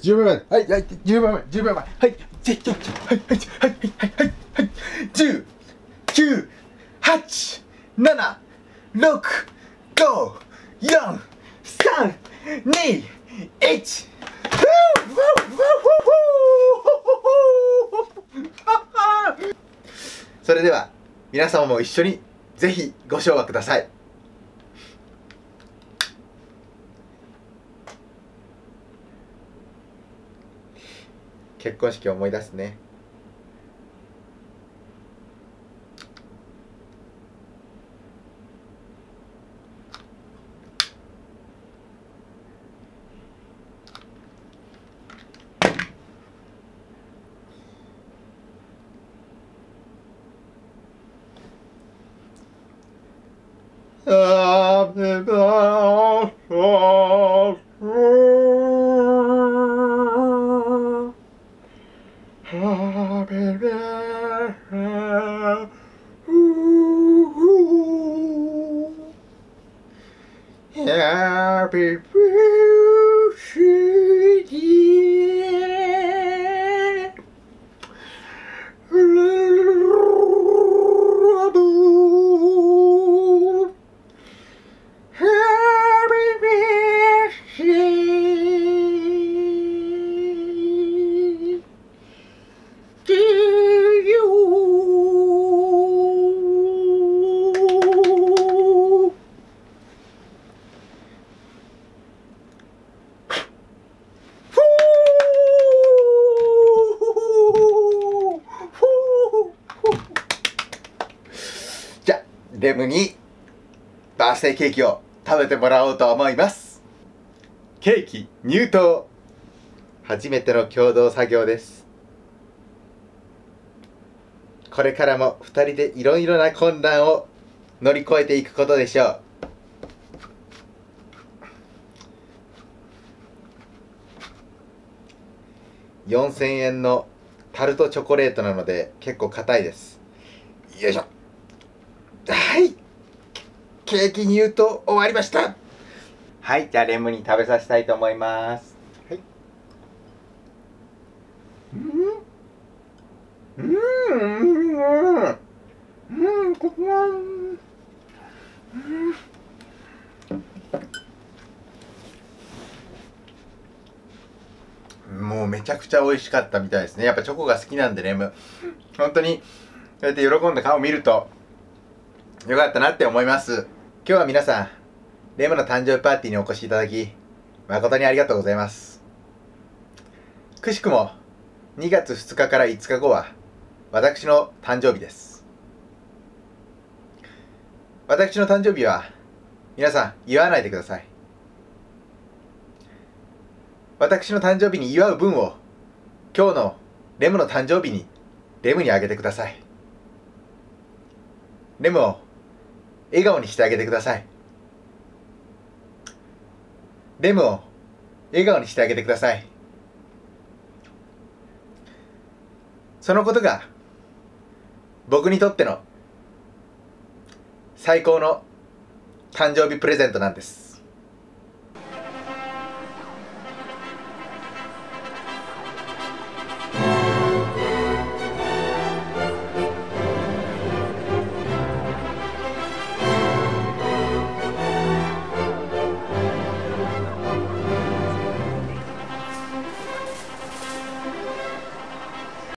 10秒前。はいはい10秒前。10秒前。はいぜひはいはいはいはいはいはい。10 9 8 7 6 5 4 3 2 1それでは皆様も一緒にぜひご唱和ください結婚式を思い出すね。あー therapy. レムにバースデーケーキを食べてもらおうと思います。ケーキ入刀。初めての共同作業です。これからも2人でいろいろな困難を乗り越えていくことでしょう。4000円のタルトチョコレートなので結構硬いです。よいしょ。はい。ケーキに言うと終わりました。はいじゃあレムに食べさせたいと思います。はい。うん。うん。うん。うん。ここはうん。もうめちゃくちゃ美味しかったみたいですねやっぱチョコが好きなん。でレム本当にこうやって喜ん。だ顔を見るとよかったなって思います。今日は皆さんレムの誕生日パーティーにお越しいただき誠にありがとうございます。くしくも2月2日から5日後は私の誕生日です。私の誕生日は皆さん祝わないでください。私の誕生日に祝う分を今日のレムの誕生日にレムにあげてください。レムを笑顔にしてあげてください。レムを笑顔にしてあげてください。そのことが僕にとっての最高の誕生日プレゼントなんです。